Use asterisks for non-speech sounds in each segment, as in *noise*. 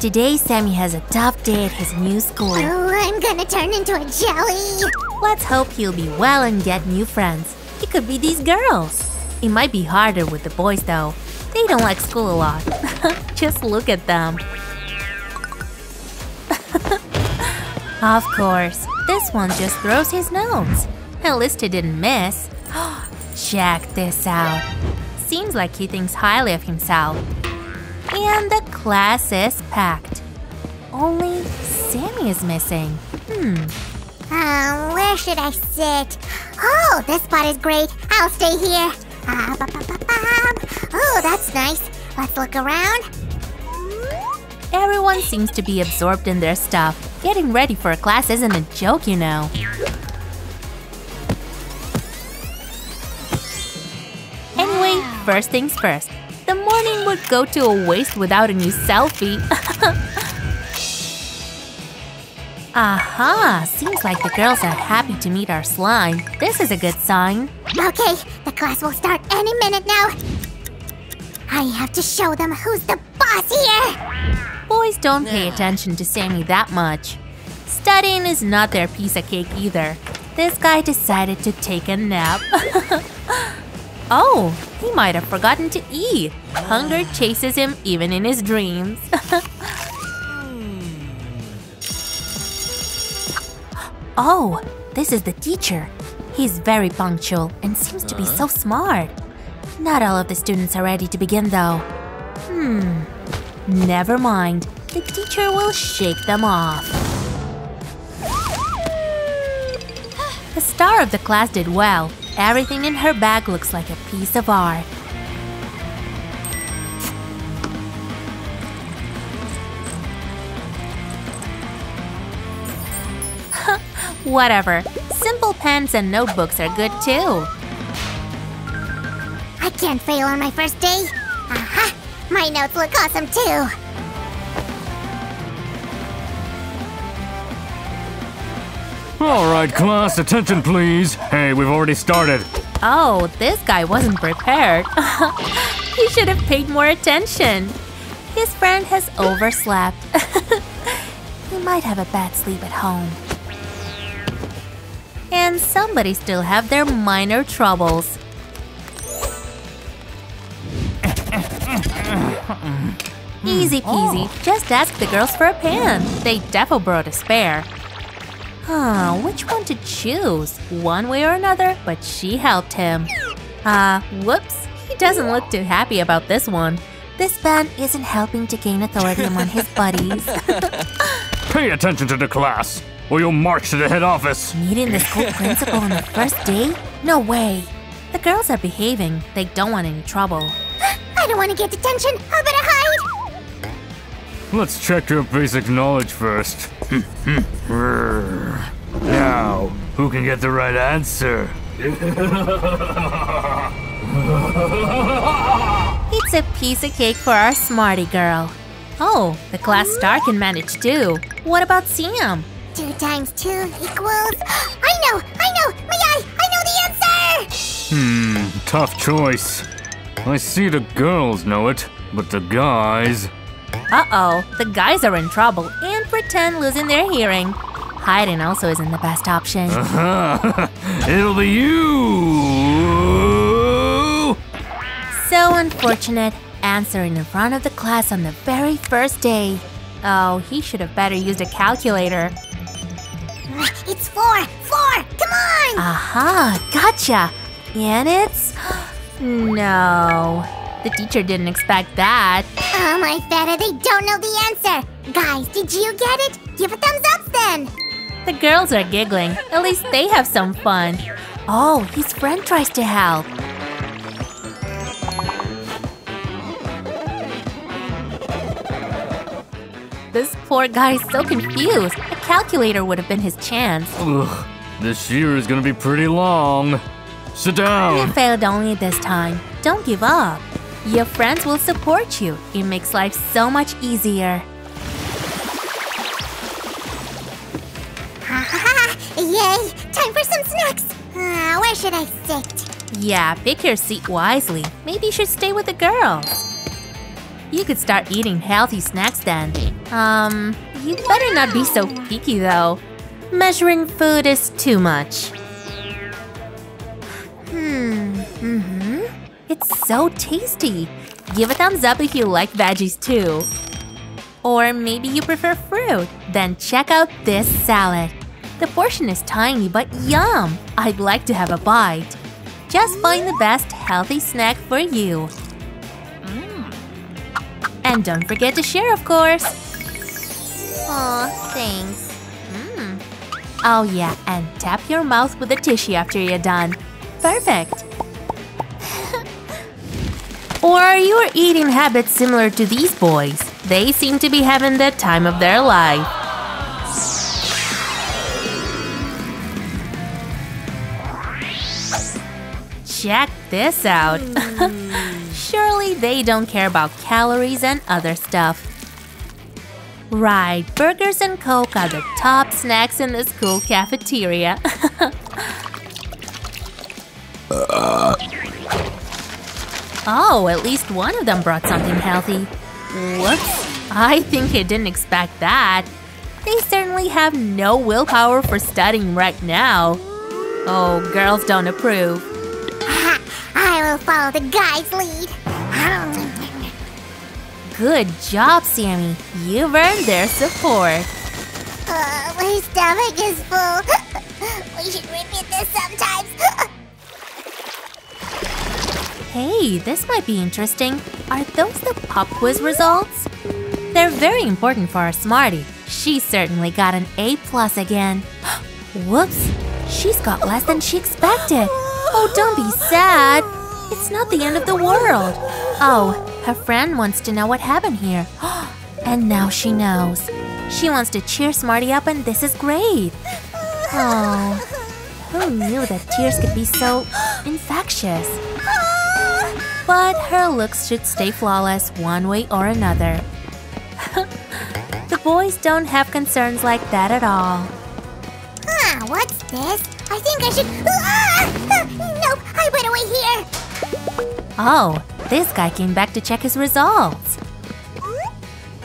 Today, Sammy has a tough day at his new school. Oh, I'm gonna turn into a jelly. Let's hope he'll be well and get new friends. He could be these girls. It might be harder with the boys though. They don't like school a lot. *laughs* Just look at them. *laughs* of course, this one just throws his notes. At least he didn't miss. *gasps* Check this out. Seems like he thinks highly of himself. And the class is packed. Only Sammy is missing. Hmm. Uh, where should I sit? Oh, this spot is great. I'll stay here. Uh, ba -ba -ba oh, that's nice. Let's look around. Everyone seems to be absorbed in their stuff. Getting ready for a class isn't a joke, you know. Anyway, first things first. The morning would go to a waste without a new selfie. *laughs* Aha! Seems like the girls are happy to meet our slime. This is a good sign. Okay, the class will start any minute now. I have to show them who's the boss here. Boys don't pay attention to Sammy that much. Studying is not their piece of cake either. This guy decided to take a nap. *laughs* oh, he might have forgotten to eat. Hunger chases him even in his dreams. *laughs* oh, this is the teacher. He's very punctual and seems to be so smart. Not all of the students are ready to begin though. Hmm, never mind. The teacher will shake them off. The star of the class did well. Everything in her bag looks like a piece of art. *laughs* Whatever. Simple pens and notebooks are good too. I can't fail on my first day. Aha! My notes look awesome too. All right, class, attention please. Hey, we've already started. Oh, this guy wasn't prepared. *laughs* he should have paid more attention. His friend has overslept. *laughs* he might have a bad sleep at home. And somebody still have their minor troubles. Easy peasy. Oh. Just ask the girls for a pan. They defo brought a spare. Huh, which one to choose? One way or another, but she helped him. Ah, uh, whoops. He doesn't look too happy about this one. This pen isn't helping to gain authority among his *laughs* buddies. Pay attention to the class, or you'll march to the head office. Meeting the school *laughs* principal on the first day? No way. The girls are behaving. They don't want any trouble. *gasps* I don't want to get detention. I better hide. Let's check your basic knowledge first. Now, who can get the right answer? *laughs* it's a piece of cake for our smarty girl. Oh, the class star can manage too. What about Sam? Two times two equals. *gasps* I know! I know! My eye! I know the answer! Hmm, tough choice. I see the girls know it, but the guys. Uh-oh, the guys are in trouble and pretend losing their hearing. Hiding also isn't the best option. Uh-huh. *laughs* It'll be you! So unfortunate, answering in front of the class on the very first day. Oh, he should have better used a calculator. It's four! Four! Come on! Aha, gotcha! And it's… *gasps* no. The teacher didn't expect that. Oh my feta, they don't know the answer! Guys, did you get it? Give a thumbs up then! The girls are giggling. At least they have some fun. Oh, his friend tries to help. This poor guy is so confused. A calculator would have been his chance. Ugh, this year is gonna be pretty long. Sit down. You failed only this time. Don't give up. Your friends will support you. It makes life so much easier. *laughs* Yay! Time for some snacks! Uh, where should I sit? Yeah, pick your seat wisely. Maybe you should stay with the girls. You could start eating healthy snacks then. Um, you better not be so picky though. Measuring food is too much. Hmm, mm-hmm. It's so tasty. Give a thumbs up if you like veggies too. Or maybe you prefer fruit. Then check out this salad. The portion is tiny but yum! I'd like to have a bite. Just find the best healthy snack for you. And don't forget to share, of course. Aw, thanks. Mm. Oh yeah, and tap your mouth with a tissue after you're done. Perfect. Or are your eating habits similar to these boys? They seem to be having the time of their life. Check this out. *laughs* Surely they don't care about calories and other stuff. Right, burgers and Coke are the top snacks in the school cafeteria. *laughs* oh, at least one of them brought something healthy. Whoops, I think I didn't expect that. They certainly have no willpower for studying right now. Oh, girls don't approve. *laughs* I will follow the guy's lead. Good job, Sammy. You've earned their support. Uh, my stomach is full. *laughs* we should repeat this Hey, this might be interesting. Are those the pop quiz results? They're very important for our Smarty. She certainly got an A plus again. *gasps* Whoops, she's got less than she expected. Oh, don't be sad. It's not the end of the world. Oh, her friend wants to know what happened here. *gasps* And now she knows. She wants to cheer Smarty up and this is great. Oh, who knew that tears could be so *gasps* infectious? But her looks should stay flawless one way or another. *laughs* the boys don't have concerns like that at all. Huh, what's this? I think I should. Ah! *laughs* Nope, I better wait here. Oh, this guy came back to check his results.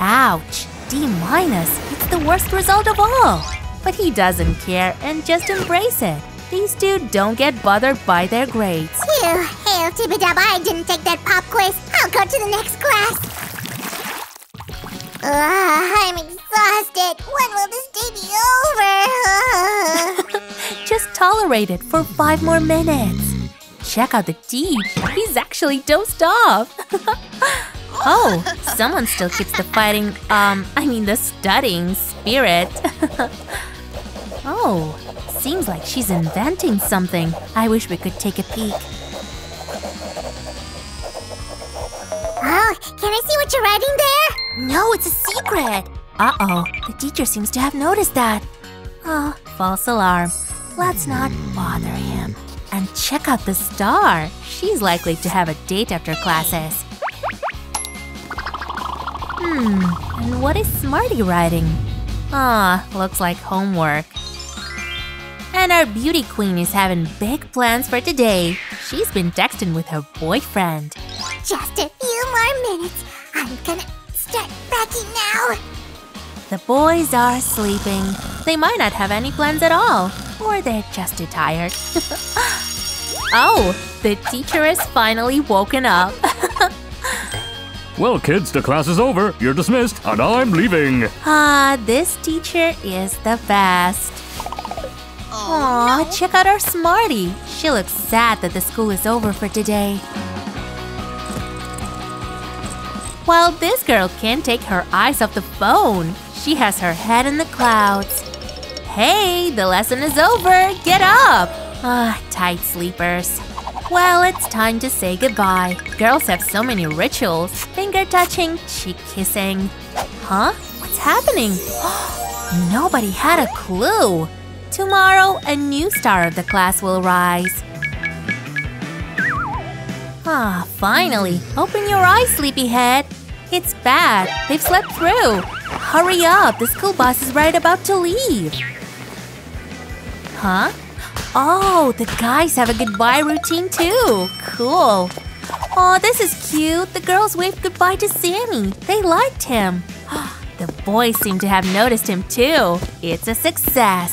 Ouch, D minus. It's the worst result of all. But he doesn't care and just embrace it. These two don't get bothered by their grades. Hail Tibidab, I didn't take that pop quiz. I'll go to the next class. Ugh, I'm exhausted. When will this day be over? *laughs* *laughs* Just tolerate it for five more minutes. Check out the teach. He's actually dozed off. *laughs* oh, someone still keeps the fighting, um, I mean the studying spirit. oh, seems like she's inventing something. I wish we could take a peek. Can I see what you're writing there? No, it's a secret. Uh-oh, the teacher seems to have noticed that. Oh, false alarm. Let's not bother him. And check out the star. She's likely to have a date after classes. Hmm, and what is Smarty writing? Ah, looks like homework. And our beauty queen is having big plans for today. She's been texting with her boyfriend. Just a few more minutes. I'm gonna start packing now. The boys are sleeping. They might not have any plans at all, or they're just too tired. *laughs* oh, the teacher has finally woken up. *laughs* Well, kids, the class is over. You're dismissed, and I'm leaving. Ah, this teacher is the best. Aw, check out our Smarty. She looks sad that the school is over for today. While this girl can't take her eyes off the phone, she has her head in the clouds. Hey, the lesson is over! Get up! Ah, tight sleepers. Well, it's time to say goodbye. Girls have so many rituals finger touching, cheek kissing. Huh? What's happening? *gasps* Nobody had a clue. Tomorrow, a new star of the class will rise. Ah, finally. Open your eyes, sleepyhead. It's bad. They've slept through. Hurry up. The school bus is right about to leave. Huh? Oh, the guys have a goodbye routine too. Cool. Oh, this is cute. The girls waved goodbye to Sammy. They liked him. *gasps* The boys seem to have noticed him too. It's a success.